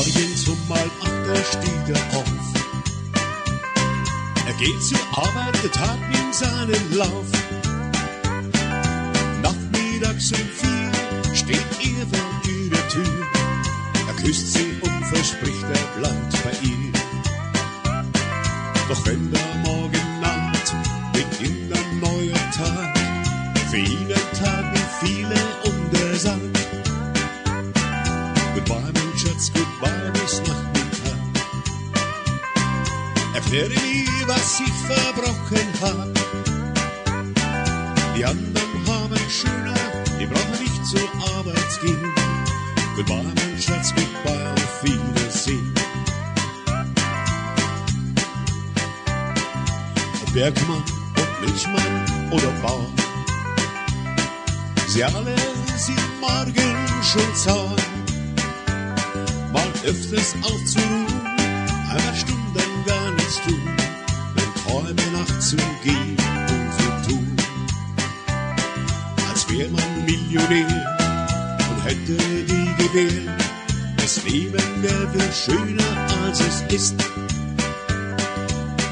Morgens um halb acht steht er auf. Er geht zur Arbeit, der Tag nimmt seinen Lauf. Nachmittags um vier steht er vor ihrer Tür. Er küsst sie und verspricht, er bleibt bei ihr. Doch wenn der Schatz, goodbye bis Nachmittag. Erkläre mir, was ich verbrochen hab. Die anderen haben schöner, die brauchen nicht zur Arbeit gehen. Goodbye, mein Schatz, goodbye, auf Wiedersehen. Ob Bergmann, ob Milchmann oder Bauer, sie alle sind morgen schon sauer mal öfters aufzuruhen, einer Stunde gar nichts tun, wenn Träume nachzugehen und so tun, als wär man Millionär und hätte die Gewehr. Das Leben wäre viel schöner als es ist.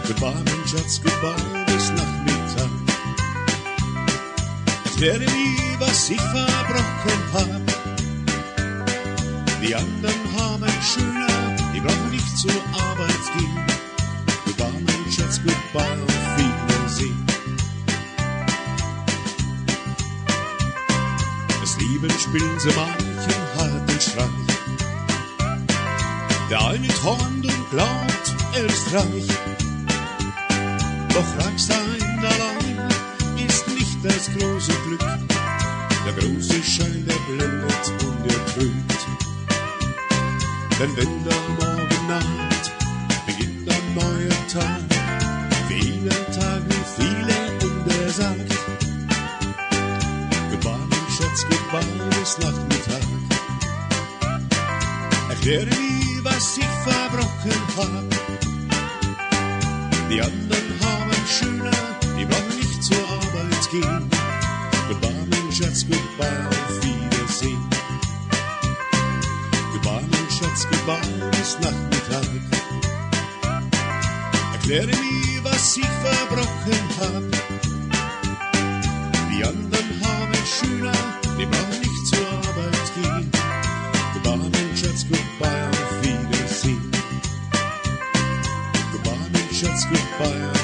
Goodbye, mein Schatz, goodbye bis Nachmittag. Erkläre mir, was ich verbrochen hab. Die anderen schöner, die brauchen nicht zur Arbeit gehen. Goodbye, mein Schatz, goodbye, auf Wiedersehen. Das Leben spielen so manchen harten Streich. Der eine träumt und glaubt, er ist reich. Doch reich sein allein ist nicht das große Glück. Der große Schein, der blendet und er trügt. Denn wenn der Morgen naht, beginnt ein neuer Tag. Viele und er sagt, Goodbye, mein Schatz, goodbye bis Nachmittag. Erkläre mir, was ich verbrochen hab. Die anderen haben schöner, die brauchen nicht zur Arbeit gehen. Goodbye, mein Schatz, goodbye, auf nichts bis Nachmittag. Erkläre mir, was ich verbrochen hab. Die anderen haben Schüler, die brauchen nicht zur Arbeit gehen. Goodbye, Schatz, goodbye, auf Wiedersehen. Goodbye, Schatz, goodbye.